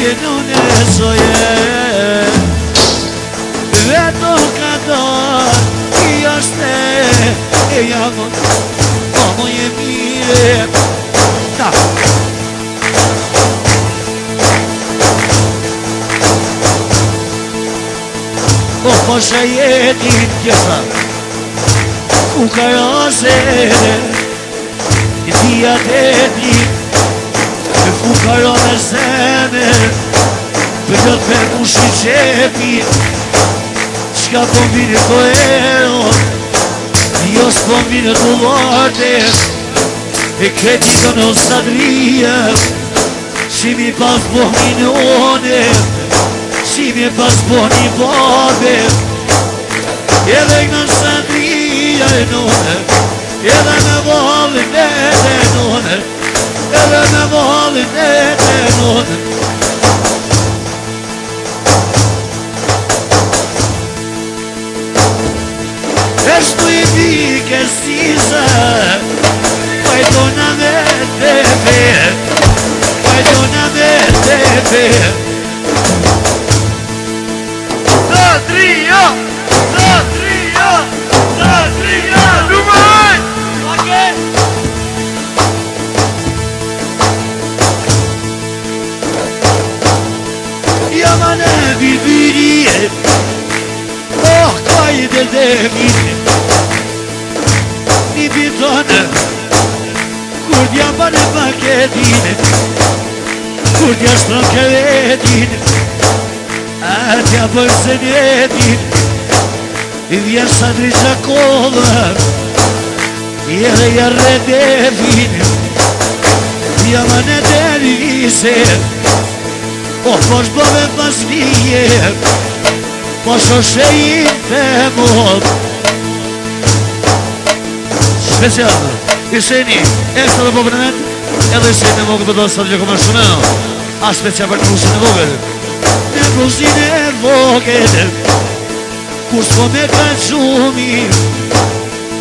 γίνουν ζωές Δεν το καταγιάστε η αγωνία μου γεμία Τα και θα sene Për të për mu shi qepi Qka po mirë të po ero Jo po mirë të vate E kreti të në sadrije Qimi pas po minë one Qimi pas po një vabe Edhe në sadrije e none Edhe Never, never hold it dead Ești tu iubică, Sisa Păi tu n-am de Në një bilbinje, po kajtë dhe minë Një bitonë, kur t'ja për e paketinë Kur t'ja shtronkë e a t'ja për sënetinë Një vjërë sa drisha kovën, një rrëja rrët e vinë Një vjërë sa drisha kovën, një rrëja rrët e vinë Një vjërë sa drisha kovën, një rrëja O po fërsh bëve pasmije Po shoshe i të mod Special, i sheni E së dhe po përnet Edhe i sheni në mogë për do së të gjekome shumë A special për kusin në mogë Në kusin e mogë Kur s'po me ka qumi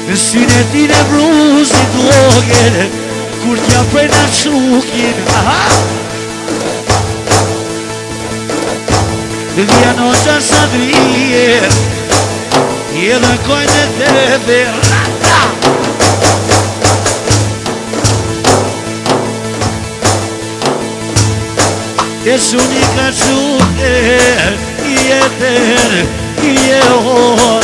Në sinë e ti në bruzi të ogen Kur t'ja prej në qukin Aha! Sevilla sabía asadriye el da de deber Es única su yeter yeter yeter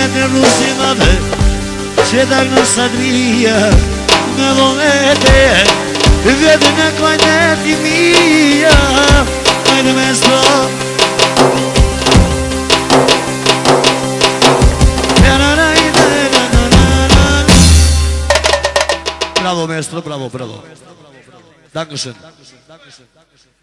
neprerusivave Četak nas agrija Ne volete Vedena koja ne ti mija Ajde mesto Bravo, maestro, bravo, bravo. Dankeschön. Dankeschön, Dankeschön, Dankeschön.